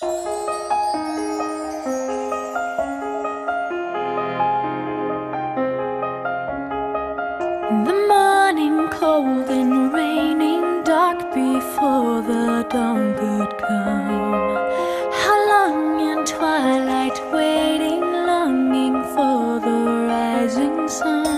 The morning cold and raining dark before the dawn could come. How long in twilight waiting longing for the rising sun.